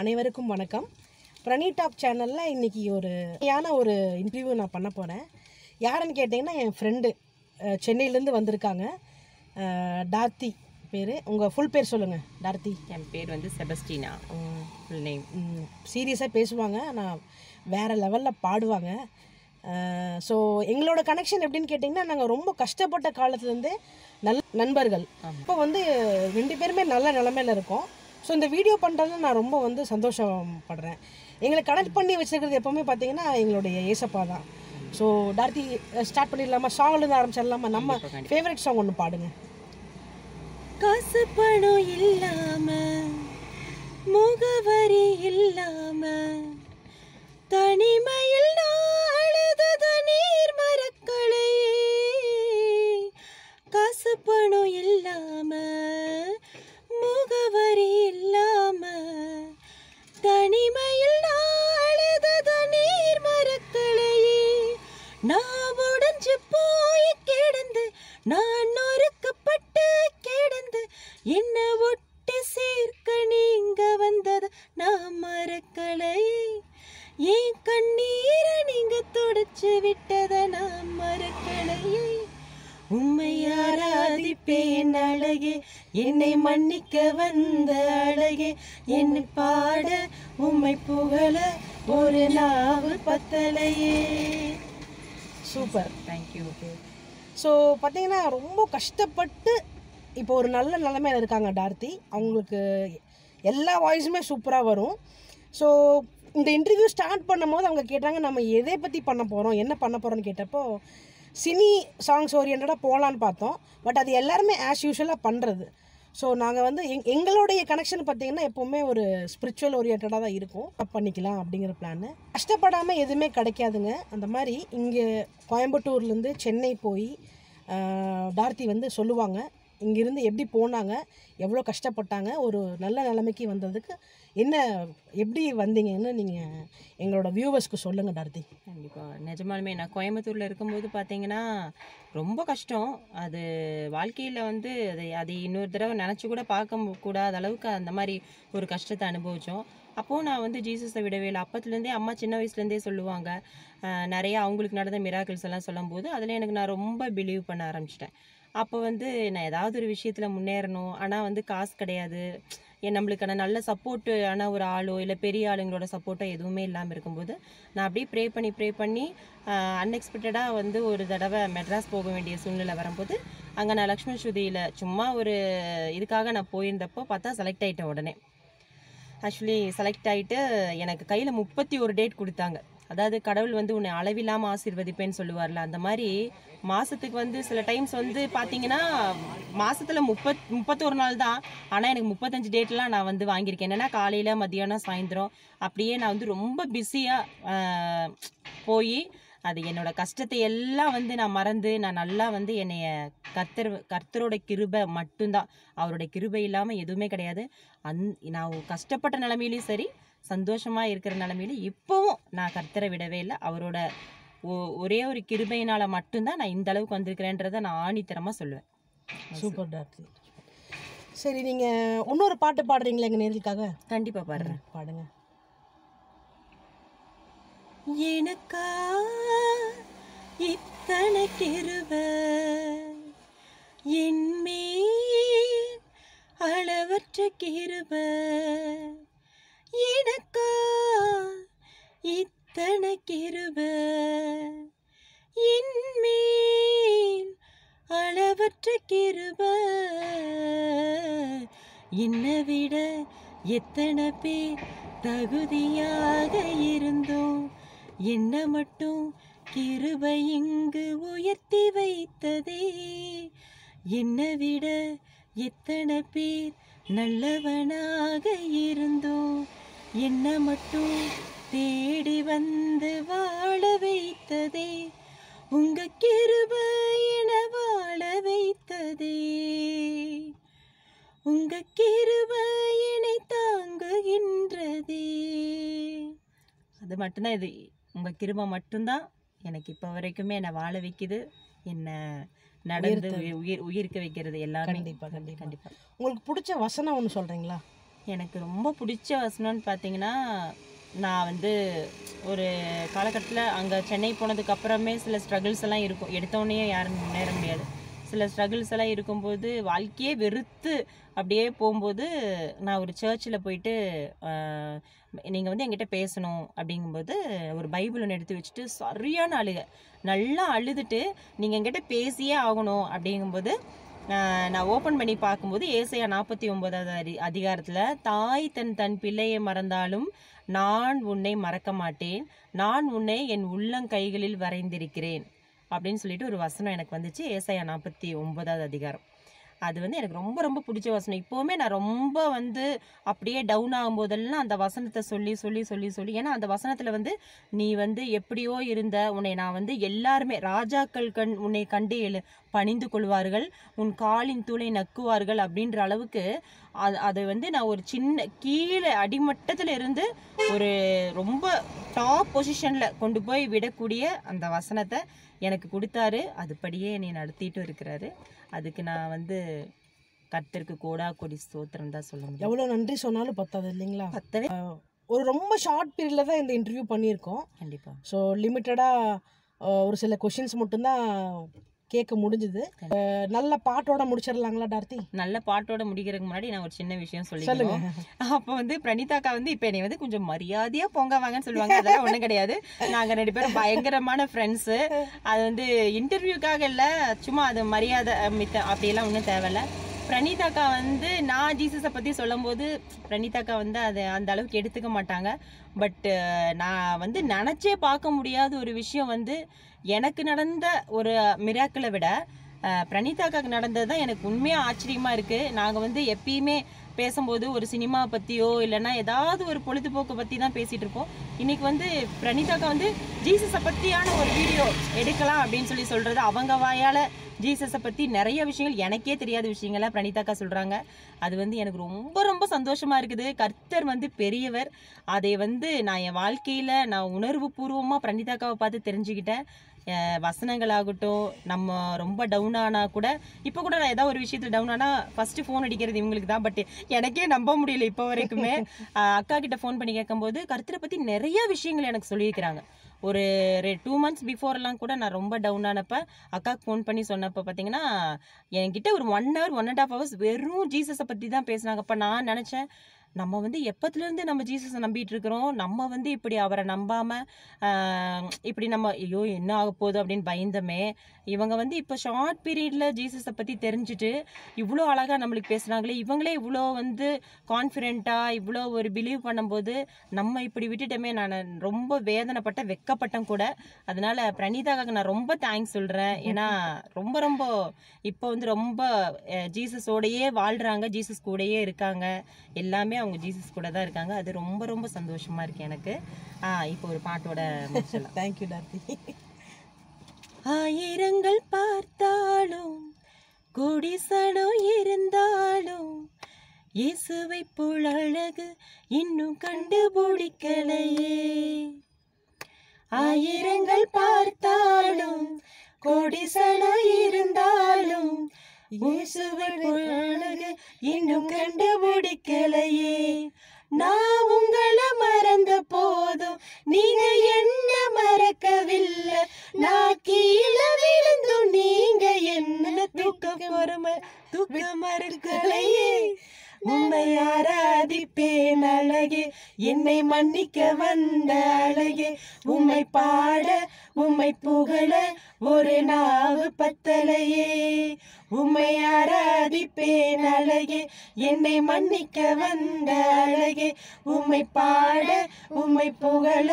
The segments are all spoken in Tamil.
அனைவருக்கும் வணக்கம். பிரணி டாப் சேனலில் இன்றைக்கி ஒரு யான ஒரு இன்டர்வியூ நான் பண்ண போகிறேன் யாருன்னு கேட்டிங்கன்னா என் ஃப்ரெண்டு சென்னையிலேருந்து வந்திருக்காங்க. டார்த்தி பேர். உங்கள் ஃபுல் பேர் சொல்லுங்கள் டார்த்தி. என் பேர் வந்து செபஸ்டினா. ஃபுல் நேம் சீரியஸாக பேசுவாங்க. ஆனால் வேறு லெவலில் பாடுவாங்க. ஸோ எங்களோட கனெக்ஷன் எப்படின்னு கேட்டிங்கன்னா நாங்கள் ரொம்ப கஷ்டப்பட்ட காலத்துலேருந்தே நல்ல நண்பர்கள். இப்போ வந்து ரெண்டு பேருமே நல்ல நிலமையில இருக்கோம். ஸோ இந்த வீடியோ பண்ணுறதுல நான் ரொம்ப வந்து சந்தோஷப்படுறேன். எங்களை கனெக்ட் பண்ணி வச்சிருக்கிறது எப்போவுமே பார்த்தீங்கன்னா எங்களுடைய ஏசப்பா தான். ஸோ டார்த்தி ஸ்டார்ட் பண்ணிடலாமா? சாங்லேருந்து ஆரம்பிச்சிடலாமா? நம்ம ஃபேவரட் சாங் ஒன்று பாடுங்க. காசு பணம் இல்லாம முகவரி இல்லாம தனிமையில் நாழுதத நீர் மரக்களே காசு பணம் இல்லாம ஆராதிப்பேன் அழகே. என்னை மன்னிக்க வந்த அழகே. என்னை பாட உம்மை புகழ ஒரு நாவு பத்தலையே. சூப்பர் தேங்க்யூ ஸோ பார்த்தீங்கன்னா ரொம்ப கஷ்டப்பட்டு இப்போ ஒரு நல்ல நிலைமையில் இருக்காங்க டார்த்தி. அவங்களுக்கு எல்லா வாய்ஸுமே சூப்பராக வரும். ஸோ இந்த இன்டர்வியூ ஸ்டார்ட் பண்ணும்போது அவங்க கேட்டாங்க நம்ம எதை பற்றி பண்ண போகிறோம் என்ன பண்ண போகிறோன்னு கேட்டப்போ சினி சாங்ஸ் ஓரியன்டாக போகலான்னு பார்த்தோம். பட் அது எல்லாருமே ஆஸ் யூஷுவலாக பண்ணுறது ஸோ நாங்கள் வந்து எங் எங்களுடைய கனெக்ஷன் பார்த்தீங்கன்னா எப்போவுமே ஒரு ஸ்பிரிச்சுவல் ஓரியன்டாக தான் இருக்கும். Up பண்ணிக்கலாம் அப்படிங்கிற பிளான் கஷ்டப்படாமல் எதுவுமே கிடைக்காதுங்க. அந்த மாதிரி இங்கே கோயம்புத்தூர்லேருந்து சென்னை போய் டார்த்தி வந்து சொல்லுவாங்க. இங்கேருந்து எப்படி போனாங்க எவ்வளோ கஷ்டப்பட்டாங்க ஒரு நல்ல நிலைமைக்கு வந்ததுக்கு என்ன எப்படி வந்தீங்கன்னு நீங்கள் எங்களோட வியூவர்ஸ்க்கு சொல்லுங்கள் டார்த்தி கண்டிப்பாக நிஜமாலுமே நான் கோயம்புத்தூரில் இருக்கும்போது பார்த்தீங்கன்னா ரொம்ப கஷ்டம். அது வாழ்க்கையில் வந்து அதை அதை இன்னொரு தடவை நினச்சி கூட பார்க்க கூடாத அளவுக்கு அந்த மாதிரி ஒரு கஷ்டத்தை அனுபவித்தோம் அப்போது நான் வந்து ஜீசஸை விடவே இல்லை. அப்பத்துலேருந்தே அம்மா சின்ன வயசுலேருந்தே சொல்லுவாங்க. நிறையா நிறைய அவங்களுக்கு நடந்த மிராக்கிள்ஸ் எல்லாம் சொல்லும்போது அதில் எனக்கு நான் ரொம்ப பிலீவ் பண்ண ஆரம்பிச்சிட்டேன். அப்போ வந்து நான் ஏதாவது ஒரு விஷயத்தில் முன்னேறணும். ஆனால் வந்து காசு கிடையாது. என் நம்மளுக்கான நல்ல சப்போர்ட்டு ஒரு ஆளோ இல்லை பெரிய ஆளுங்களோட சப்போர்ட்டோ எதுவுமே இல்லாமல் இருக்கும்போது நான் அப்படியே ப்ரே பண்ணி ப்ரே பண்ணி அன்எக்ஸ்பெக்டடாக வந்து ஒரு தடவை மெட்ராஸ் போக வேண்டிய சூழ்நிலை வரும்போது அங்கே நான் லக்ஷ்மி ஸ்ருதியில் சும்மா ஒரு இதுக்காக நான் போயிருந்தப்போ பார்த்தா செலக்ட் ஆகிட்டேன் உடனே. ஆக்சுவலி செலக்ட் ஆகிட்டு எனக்கு கையில் முப்பத்தி ஒரு டேட் கொடுத்தாங்க. அதாவது கடவுள் வந்து உன்னை அளவில்லாமல் ஆசீர்வதிப்பேன்னு சொல்லுவார்ல அந்த மாதிரி மாதத்துக்கு வந்து சில டைம்ஸ் வந்து பார்த்தீங்கன்னா மாதத்தில் முப்பத் முப்பத்தொரு நாள் தான். ஆனால் எனக்கு முப்பத்தஞ்சு டேட்லாம் நான் வந்து வாங்கியிருக்கேன். என்னென்னா காலையில் மதியானம் சாயந்தரம் அப்படியே நான் வந்து ரொம்ப பிஸியாக போய் அது என்னோட கஷ்டத்தை எல்லாம் வந்து நான் மறந்து நான் நல்லா வந்து என்னைய கர்த்தர் கர்த்தரோட கிருபை மட்டும்தான். அவரோட கிருபை இல்லாமல் எதுவுமே கிடையாது. அந் நான் கஷ்டப்பட்ட நிலமையிலையும் சரி சந்தோஷமாக இருக்கிற நிலமையிலும் இப்போவும் நான் கர்த்தரை விடவே இல்லை. அவரோட ஒ- ஒரே ஒரு கிருபையினால் மட்டும்தான் நான் இந்த அளவுக்கு வந்திருக்கிறேன்றதை நான் ஆணித்தரமாக சொல்லுவேன். சூப்பர் டார்த்தி சரி நீங்கள் இன்னொரு பாட்டு பாடுறீங்களா எங்கள் நேர்களுக்காக? கண்டிப்பாக பாடுறேன். பாடுங்க. எனக்கா இத்தனை கிருப என்மேல் அளவற்ற கிருப எனக்கா? இத்தனை கிருப என்மேல் அளவற்ற கிருப என்னை விட எத்தனை பேர் தகுதியாக இருந்தோம். என்ன மட்டும் கிருபை இங்கு உயர்த்தி வைத்ததே. என்னை விட எத்தனை பேர் நல்லவனாக இருந்தோம். என்ன மட்டும் தேடி வந்து வாழ வைத்ததே? உங்க கிருபை என வாழ வைத்ததே. உங்க கிருபை என்னை தாங்குகின்றதே. அது மட்டும்தான் இது. உங்க கிருபை மட்டும்தான் எனக்கு இப்போ வரைக்குமே என்னை வாழ வைக்குது. என்னை நடந்து உயிர் உயிர் உயிர்க்க வைக்கிறது எல்லாமே. கண்டிப்பா, கண்டிப்பா. கண்டிப்பா. உங்களுக்கு பிடிச்ச வசனம் ஒன்று சொல்கிறீங்களா எனக்கு ரொம்ப பிடிச்ச வசனம்னு பார்த்தீங்கன்னா நான் வந்து ஒரு காலகட்டத்தில் அங்கே சென்னை போனதுக்கு அப்புறமே சில ஸ்ட்ரகிள்ஸ் எல்லாம் இருக்கும். எடுத்தோடனே யாரும் முன்னேற முடியாது. சில ஸ்ட்ரகிள்ஸ் எல்லாம் இருக்கும்போது வாழ்க்கையே வெறுத்து அப்படியே போகும்போது நான் ஒரு சர்ச்சில் போயிட்டு நீங்கள் வந்து என்கிட்ட பேசணும் அப்படிங்கும்போது ஒரு பைபிள் ஒன்று எடுத்து வச்சுட்டு சரியான அழுக. நல்லா அழுதுட்டு நீங்கள் என்கிட்ட பேசியே ஆகணும் அப்படிங்கும்போது நான் ஓப்பன் பண்ணி பார்க்கும்போது ஏசையா நாற்பத்தி ஒன்பதாவது அதி அதிகாரத்தில் தாய் தன் தன் பிள்ளையை மறந்தாலும் நான் உன்னை மறக்க மாட்டேன். நான் உன்னை என் உள்ளங்கைகளில் வரைந்திருக்கிறேன். அப்படின்னு சொல்லிட்டு ஒரு வசனம் எனக்கு வந்துச்சு ஏசையா நாற்பத்தி ஒன்பதாவது அதிகாரம். அது வந்து எனக்கு ரொம்ப ரொம்ப பிடிச்ச வசனம். இப்போவுமே நான் ரொம்ப வந்து அப்படியே டவுன் ஆகும்போதெல்லாம் அந்த வசனத்தை சொல்லி சொல்லி சொல்லி சொல்லி ஏன்னா அந்த வசனத்தில் வந்து நீ வந்து எப்படியோ இருந்த உன்னை நான் வந்து எல்லாருமே ராஜாக்கள் கண் உன்னை கண்டு எழு பணிந்து கொள்வார்கள் உன் காலின் தூளை நக்குவார்கள் அப்படின்ற அளவுக்கு அது அதை வந்து நான் ஒரு சின்ன கீழே அடிமட்டத்தில் இருந்து ஒரு ரொம்ப டாப் பொசிஷனில் கொண்டு போய் விடக்கூடிய அந்த வசனத்தை எனக்கு கொடுத்தாரு. அதுபடியே என்னை நடத்திட்டு இருக்கிறாரு. அதுக்கு நான் வந்து கர்த்தருக்கு கோடா கொடி ஸ்தோத்திரம் தான் சொல்ல முடியும். எவ்வளோ நன்றி சொன்னாலும் பத்தாது இல்லைங்களா? பத்தவே ஒரு ரொம்ப ஷார்ட் பீரியடில் தான் இந்த இன்டர்வியூ பண்ணியிருக்கோம். கண்டிப்பா. ஸோ லிமிட்டடாக ஒரு சில கொஷின்ஸ் மட்டும்தான் கேட்க முடிஞ்சுது. நல்ல பாட்டோட முடிச்சிடலாங்களா டார்த்தி? நல்ல பாட்டோட முடிக்கிறதுக்கு முன்னாடி நான் ஒரு சின்ன விஷயம் சொல்லிக்கிறேன் அப்போ வந்து பிரணீதாக்கா வந்து இப்போ என்னை வந்து கொஞ்சம் மரியாதையா பொங்க வாங்கன்னு சொல்லுவாங்க. அதெல்லாம் ஒன்றும் கிடையாது. நாங்கள் ரெண்டு பேரும் பயங்கரமான ஃப்ரெண்ட்ஸு அது வந்து இன்டர்வியூக்காக இல்லை சும்மா அது மரியாதை மித்த அப்படியெல்லாம் ஒன்றும் தேவையில்ல. பிரணீதாக்கா வந்து நான் ஜீசஸை பற்றி சொல்லும்போது பிரணீதாக்கா வந்து அதை அந்த அளவுக்கு எடுத்துக்க மாட்டாங்க. பட் நான் வந்து நினச்சே பார்க்க முடியாத ஒரு விஷயம் வந்து எனக்கு நடந்த ஒரு மிராக்களை விட பிரணீதாக்காக்கு நடந்தது தான் எனக்கு உண்மையாக ஆச்சரியமாக இருக்குது நாங்கள் வந்து எப்பயுமே பேசும்போது ஒரு சினிமா பற்றியோ இல்லைன்னா ஏதாவது ஒரு பொழுதுபோக்கு பற்றி தான் பேசிகிட்டு இருப்போம் இன்றைக்கி வந்து பிரணிதாக்கா வந்து ஜீசஸை பற்றியான ஒரு வீடியோ எடுக்கலாம் அப்படின்னு சொல்லி சொல்கிறது அவங்க வாயால் ஜீசஸை பற்றி நிறைய விஷயங்கள் எனக்கே தெரியாத விஷயங்களை பிரணிதாக்கா சொல்கிறாங்க அது வந்து எனக்கு ரொம்ப ரொம்ப சந்தோஷமாக இருக்குது. கர்த்தர் வந்து பெரியவர். அதை வந்து நான் என் வாழ்க்கையில் நான் உணர்வு பூர்வமாக பிரணிதாக்காவை பார்த்து தெரிஞ்சுக்கிட்டேன். வசனங்களாகட்டும் நம்ம ரொம்ப டவுன் ஆனால் கூட இப்போ கூட நான் ஏதாவது ஒரு விஷயத்தில் டவுன் ஆனால் ஃபஸ்ட்டு ஃபோன் அடிக்கிறது இவங்களுக்கு தான் பட் எனக்கே நம்ப முடியல இப்போ வரைக்குமே. அக்கா கிட்ட ஃபோன் பண்ணி கேட்கும்போது கருத்தரை பற்றி நிறைய விஷயங்கள் எனக்கு சொல்லியிருக்கிறாங்க. ஒரு டூ மந்த்ஸ் பிஃபோர்லாம் கூட நான் ரொம்ப டவுன் ஆனப்ப அக்காவுக்கு ஃபோன் பண்ணி சொன்னப்போ பார்த்தீங்கன்னா என்கிட்ட ஒரு one hour one and half hours வெறும் ஜீசஸை பற்றி தான் பேசினாங்க அப்போ நான் நினச்சேன் நம்ம வந்து எப்பத்துலேருந்து நம்ம ஜீசஸை நம்பிட்டு இருக்கிறோம் நம்ம வந்து இப்படி அவரை நம்பாமல் இப்படி நம்ம ஐயோ என்ன ஆக போகுது அப்படின்னு பயந்தமே. இவங்க வந்து இப்போ ஷார்ட் பீரியடில் ஜீசஸை பற்றி தெரிஞ்சுட்டு இவ்வளோ அழகாக நம்மளுக்கு பேசுகிறாங்களே இவங்களே இவ்வளோ வந்து கான்ஃபிடென்ட்டாக இவ்வளோ ஒரு பிலீவ் பண்ணும்போது நம்ம இப்படி விட்டுட்டோமே. நான் ரொம்ப வேதனைப்பட்ட வெக்கப்பட்டேன் கூட. அதனால பிரணீதாக்காக நான் ரொம்ப தேங்க்ஸ் சொல்கிறேன் ஏன்னா ரொம்ப ரொம்ப இப்போ வந்து ரொம்ப ஜீசஸோடையே வாழ்கிறாங்க ஜீசஸ் கூடயே இருக்காங்க. எல்லாமே அவங்க ஜீசஸ் கூட தான் இருக்காங்க. அது ரொம்ப ரொம்ப சந்தோஷமா இருக்கு எனக்கு. இப்போ ஒரு பாட்டோட தேங்க்யூ டார்த்தி ஆயிரங்கள் பார்த்தாலும் குடிசனம் இருந்தாலும் இயேசுவை போல் அழகு இன்னும் கண்டுபிடிக்கலையே. ஆயிரங்கள் பார்த்தாலும் கோடிசனம் இருந்தாலும் இயேசுவை போல் அழகு இன்னும் கண்டுபிடிக்கலையே. நான் உங்களை மறந்த போதும். நீங்க என்ன மறக்கவில்லை? நான் கீழே விழுந்தும் நீங்க என்ன தூக்க பொறுமை? தூக்க மறுக்கலையே. உண்மை ஆராதிப்பேன் அழகே. என்னை மன்னிக்க வந்த அழகே. உம்மை பாட உம்மை புகழ ஒரு நாவு பத்தலையே. உம்மை ஆராதிப்பேன் அழகே. என்னை மன்னிக்க வந்த அழகே. உம்மை பாட உம்மை புகழ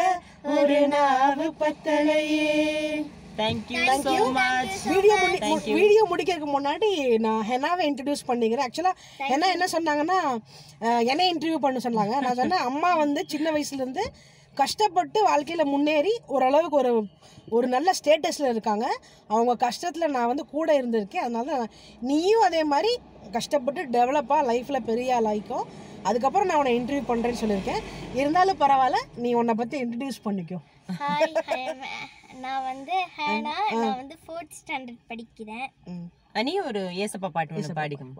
ஒரு நாவு பத்தலையே. வீடியோ முடிக்கிறதுக்கு முன்னாடி நான் ஹெனாவை இன்ட்ரடியூஸ் பண்ணிக்கிறேன். ஆக்சுவலாக ஹெனா என்ன சொன்னாங்கன்னா என்னை இன்டர்வியூ பண்ண சொன்னாங்க. நான் சொன்னேன் அம்மா வந்து சின்ன வயசுலேருந்து கஷ்டப்பட்டு வாழ்க்கையில் முன்னேறி ஓரளவுக்கு ஒரு ஒரு நல்ல ஸ்டேட்டஸில் இருக்காங்க. அவங்க கஷ்டத்தில் நான் வந்து கூட இருந்திருக்கேன். அதனால நீயும் அதே மாதிரி கஷ்டப்பட்டு டெவலப்பாக லைஃப்பில் பெரிய ஆளாயிக்கோ அதுக்கப்புறம் நான் உன்னை இன்டர்வியூ பண்ணுறேன்னு சொல்லியிருக்கேன். இருந்தாலும் பரவாயில்ல நீ உன்னை பற்றி இன்ட்ரடியூஸ் பண்ணிக்கோ. ஹாய் நான் வந்து ஹேனா நான் வந்து ஃபோர்த் ஸ்டாண்டர்ட் படிக்கிறேன். நீ ஒரு ஏசப்பா பாட்டு ஒன்று பாடிக்கும்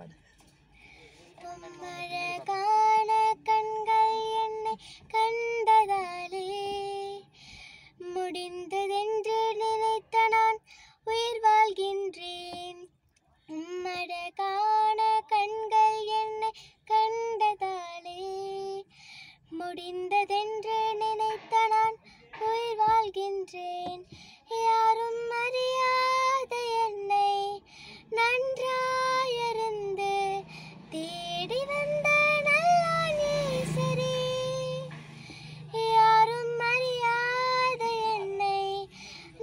நின்றேன். யாரும் அறியாத என்னை நன்றாயிருந்து தேடி வந்த சரி. யாரும் அறியாத என்னை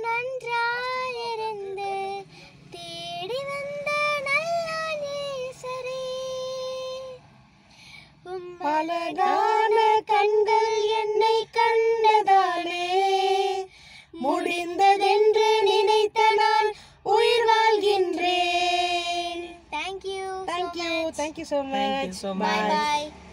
நன்றாயிருந்து தேடி வந்த நல்லான் ஈசரே Thank you so much. Thank you so much. Bye-bye.